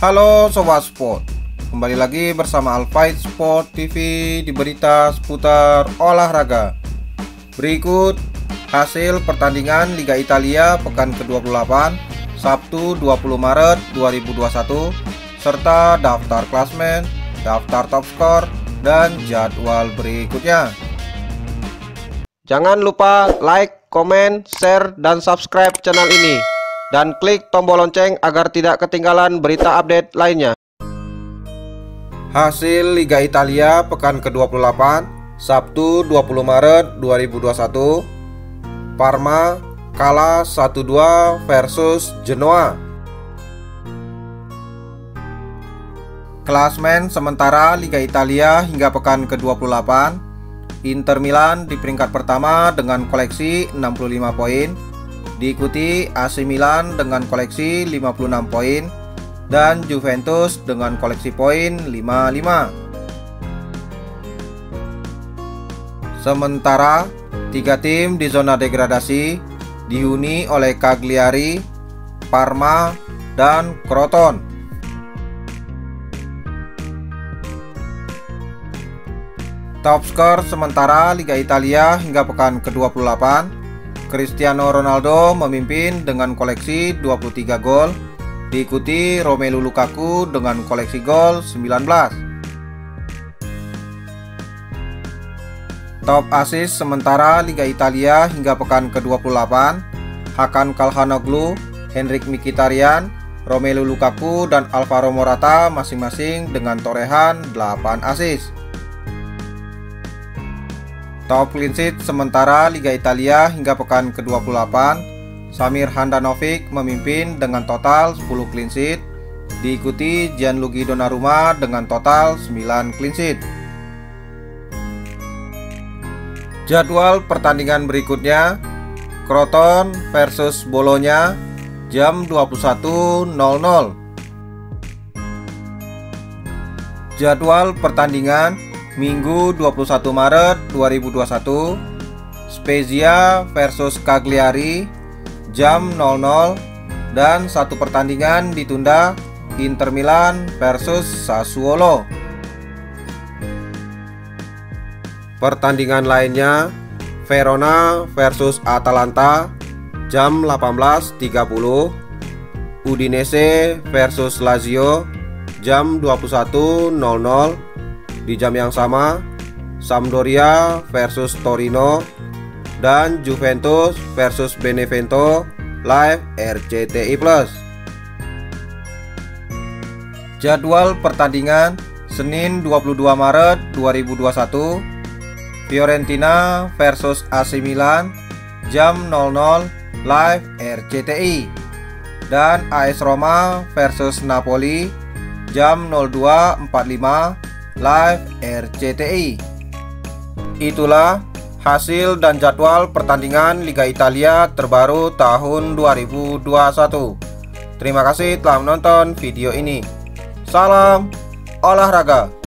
Halo Sobat Sport. Kembali lagi bersama Alfight Sport TV di berita seputar olahraga. Berikut hasil pertandingan Liga Italia pekan ke-28 Sabtu 20 Maret 2021 Serta daftar klasmen, daftar top skor, dan jadwal berikutnya. Jangan lupa like, komen, share, dan subscribe channel ini dan klik tombol lonceng agar tidak ketinggalan berita update lainnya. Hasil Liga Italia pekan ke-28 Sabtu 20 Maret 2021 Parma kalah 1-2 versus Genoa Klasmen sementara Liga Italia hingga pekan ke-28 Inter Milan di peringkat pertama dengan koleksi 65 poin Diikuti AC Milan dengan koleksi 56 poin dan Juventus dengan koleksi poin 55. Sementara tiga tim di zona degradasi dihuni oleh Cagliari, Parma, dan Croton. Top skor sementara Liga Italia hingga pekan ke-28 Cristiano Ronaldo memimpin dengan koleksi 23 gol, diikuti Romelu Lukaku dengan koleksi gol 19. Top assist sementara Liga Italia hingga pekan ke-28, Hakan Kalhanoglu, Henrik Mkhitaryan, Romelu Lukaku dan Alvaro Morata masing-masing dengan torehan 8 assist. Top clean sheet sementara Liga Italia hingga pekan ke-28 Samir Handanovic memimpin dengan total 10 clean sheet Diikuti Gianluigi Donnarumma dengan total 9 clean sheet Jadwal pertandingan berikutnya Croton versus Bolonya jam 21.00 Jadwal pertandingan Minggu 21 Maret 2021 Spezia versus Cagliari jam 00 dan satu pertandingan ditunda Inter Milan versus Sassuolo. Pertandingan lainnya Verona versus Atalanta jam 18.30 Udinese versus Lazio jam 21.00 di jam yang sama, Sampdoria versus Torino dan Juventus versus Benevento live RCTI Plus. Jadwal pertandingan Senin 22 Maret 2021 Fiorentina versus AC Milan jam 00 live RCTI dan AS Roma versus Napoli jam 02.45 Live RCTI. Itulah hasil dan jadwal pertandingan Liga Italia terbaru tahun 2021. Terima kasih telah menonton video ini. Salam olahraga.